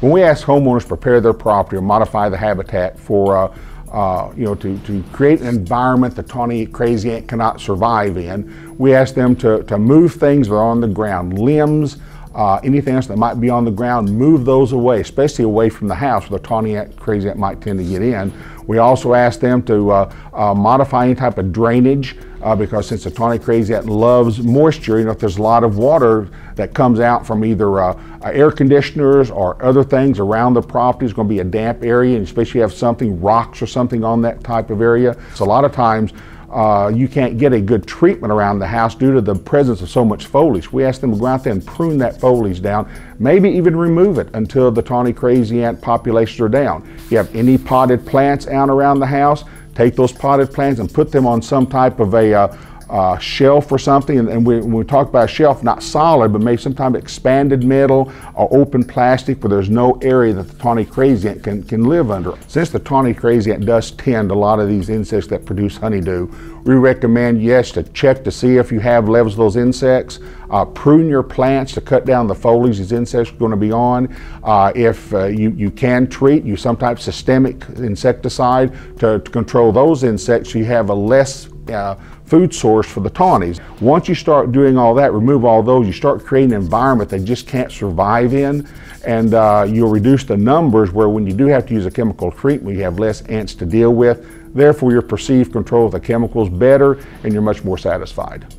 When we ask homeowners to prepare their property or modify the habitat for uh, uh, you know, to, to create an environment the tawny crazy ant cannot survive in. We ask them to, to move things that are on the ground, limbs, uh, anything else that might be on the ground, move those away, especially away from the house where the tawny ant, crazy ant might tend to get in. We also ask them to uh, uh, modify any type of drainage uh, because since the tawny crazy ant loves moisture, you know, if there's a lot of water that comes out from either uh, air conditioners or other things around the property, it's going to be a damp area, and especially if you have something, rocks or something on that type of area. So a lot of times uh, you can't get a good treatment around the house due to the presence of so much foliage. We ask them to go out there and prune that foliage down, maybe even remove it until the tawny crazy ant populations are down. If you have any potted plants out around the house, take those potted plants and put them on some type of a uh, uh, shelf or something, and, and we, we talk about a shelf, not solid, but maybe sometimes expanded metal or open plastic where there's no area that the tawny crazy ant can, can live under. Since the tawny crazy ant does tend a lot of these insects that produce honeydew, we recommend, yes, to check to see if you have levels of those insects. Uh, prune your plants to cut down the foliage these insects are going to be on. Uh, if uh, you, you can treat, use some type of systemic insecticide to, to control those insects, you have a less uh, food source for the tawnies. Once you start doing all that, remove all those, you start creating an environment they just can't survive in, and uh, you'll reduce the numbers where when you do have to use a chemical treatment, you have less ants to deal with. Therefore, your perceived control of the chemicals better, and you're much more satisfied.